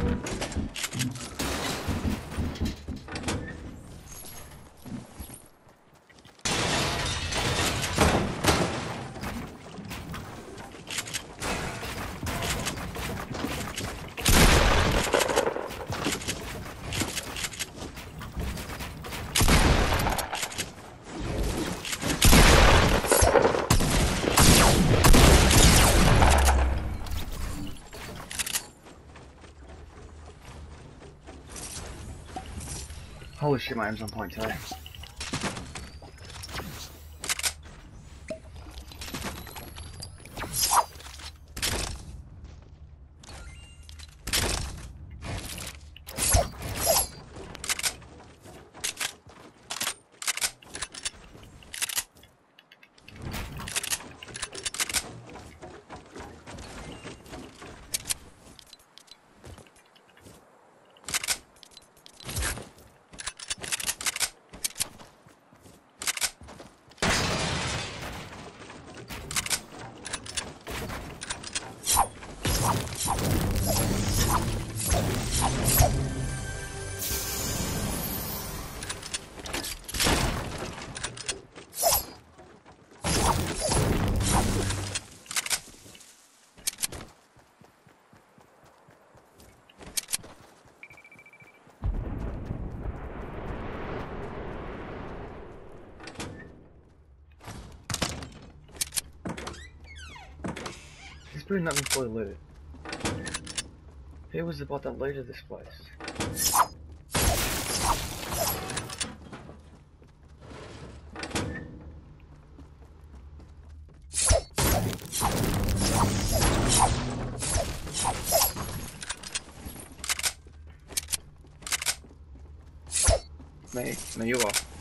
うん。Holy shit, my aim's on point today. Probably not fully looted. He was bot that looted this place. Me, me you are.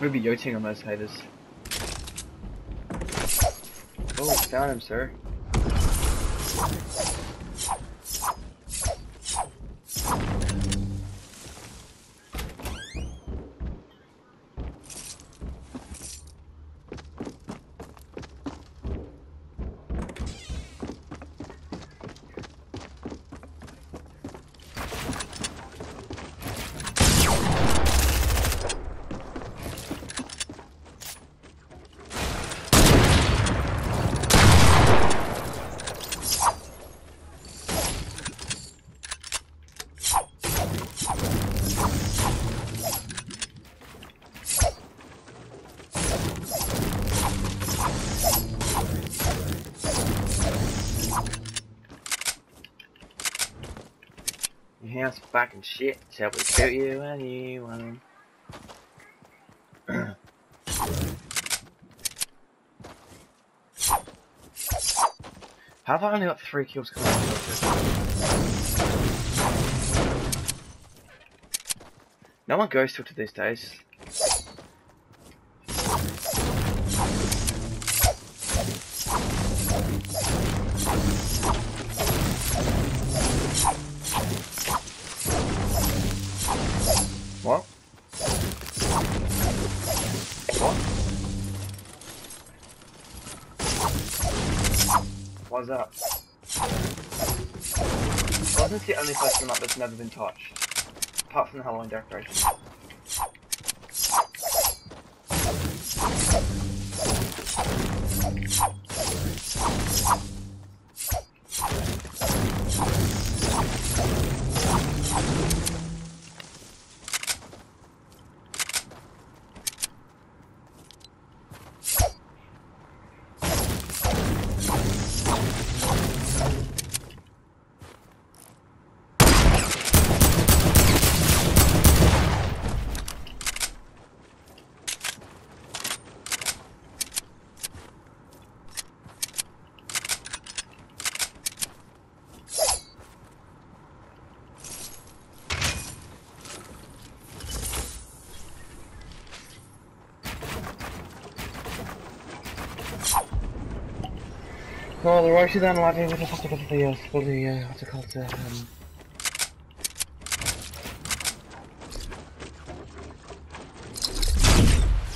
We'd be yoting on those. Oh, found him, sir. House fucking shit. Shall we shoot you a new one? How have I only got three kills coming out of this? No one goes to these days. was that? Well, this the only place on the map that's never been touched. Apart from the Halloween decorations. The right then laddie with the fucking of the uh, bloody uh, what's it called? Uh, um,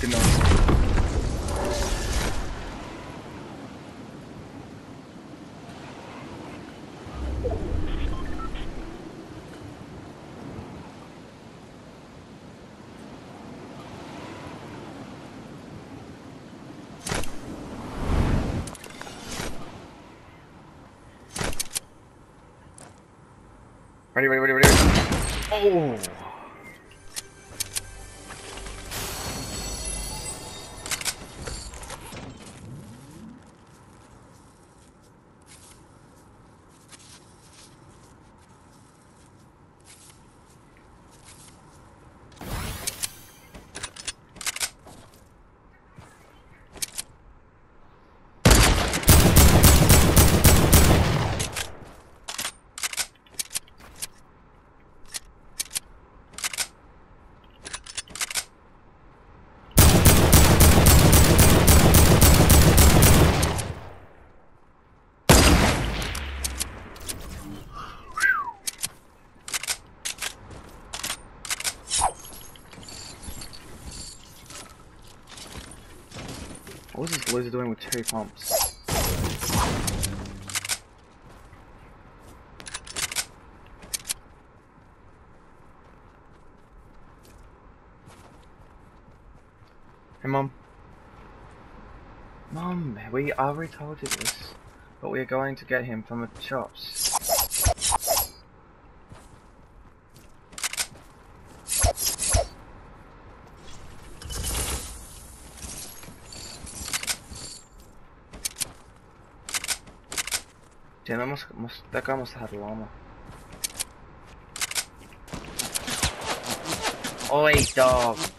genau. Ready, ready, ready, ready. Oh! What is this loser doing with two pumps? Hey mom. Mom, we already told you this, but we are going to get him from the shops. Ya vamos, vamos acá a dejarlo. Oito.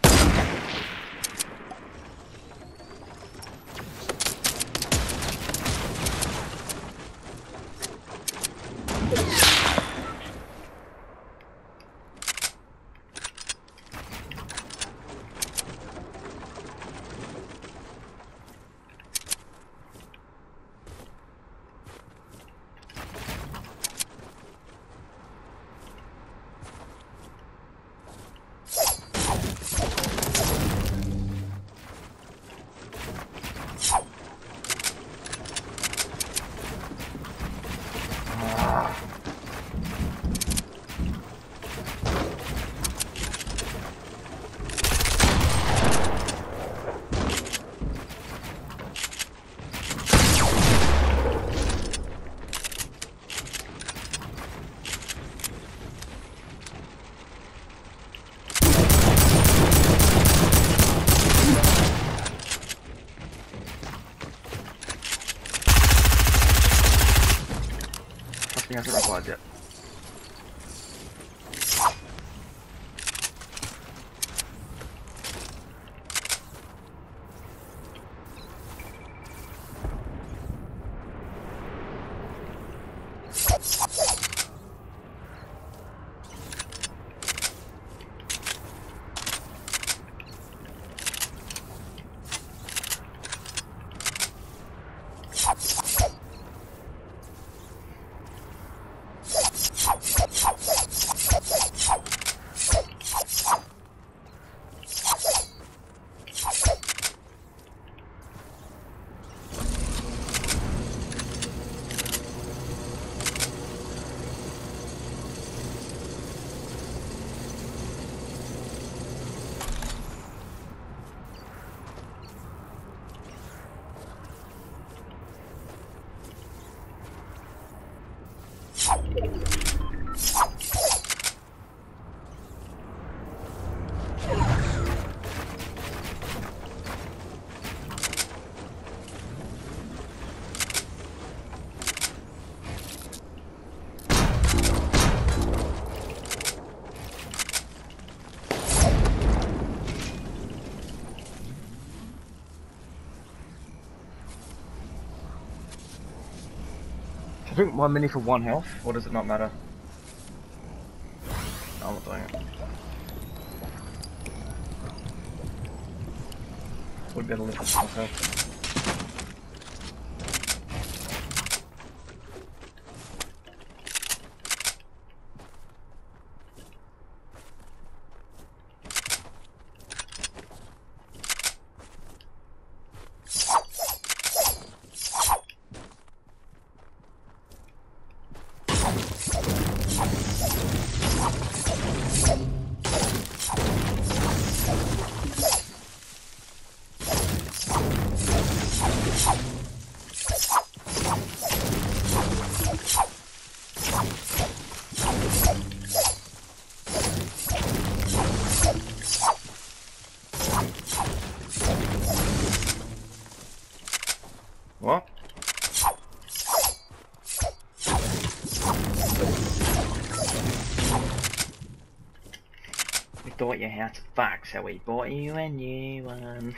应该是个挂件 drink one mini for one health, or does it not matter? No, I'm not doing it. Would be. What? We taught you how to fuck, so we bought you a new one.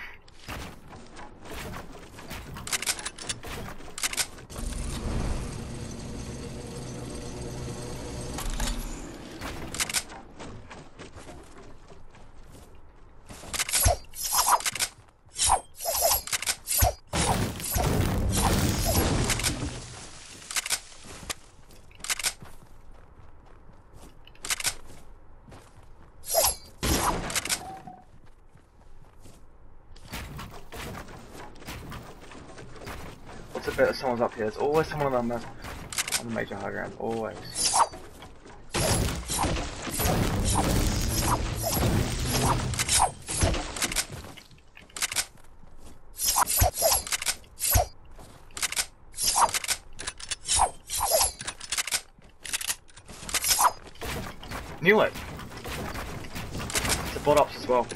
That someone's up here? There's always someone on the, on the major high ground. Always. Knew it. It's a bot ops as well.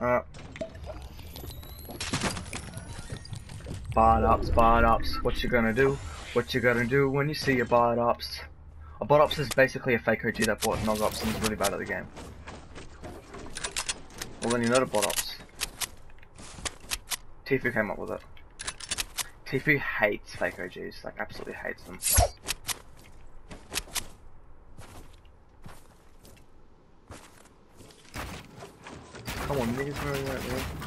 Uh, bot ops, bot ops. What you gonna do? What you gonna do when you see a bot ops? A bot ops is basically a fake OG that bought nog ops and is really bad at the game. Well then you know the bot ops. Tifu came up with it. Tifu hates fake OGs, like absolutely hates them. Come on, niggas running right there.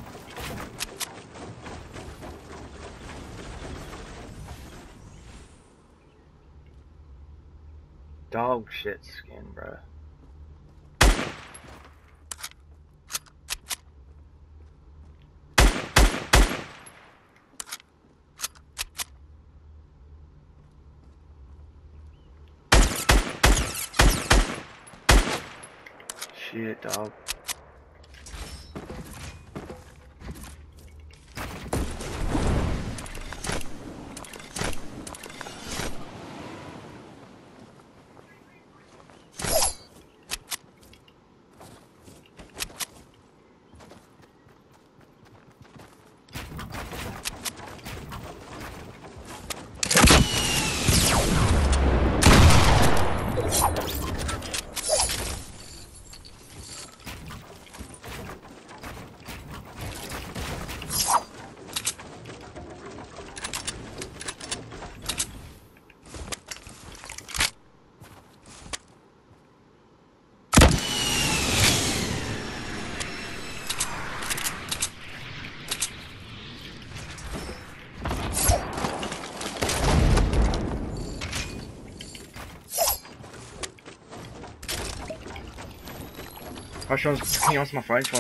Dog shit skin, bro. Shit, dog. War schon, das kann ich auch mal falsch.